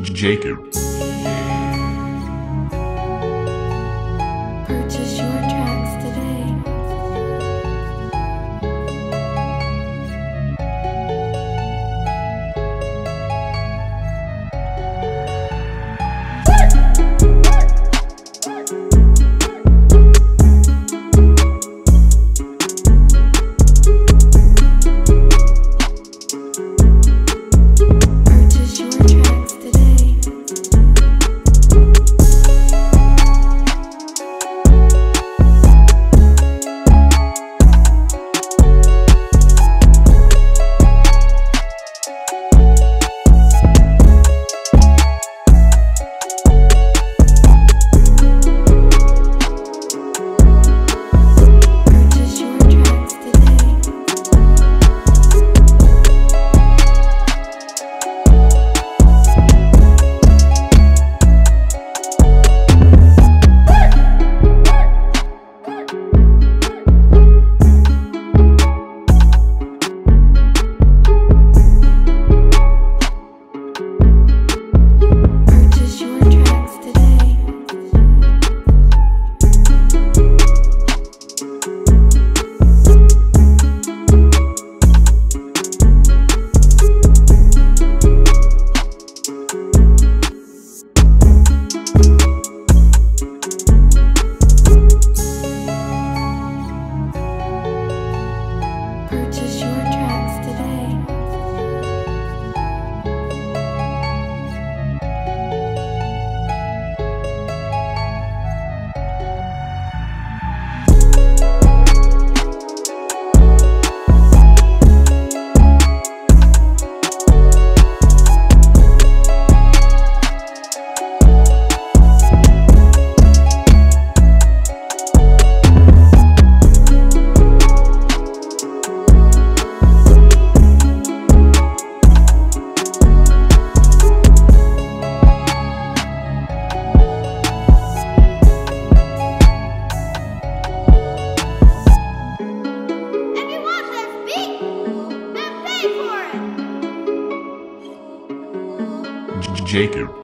Jacob. Jacob.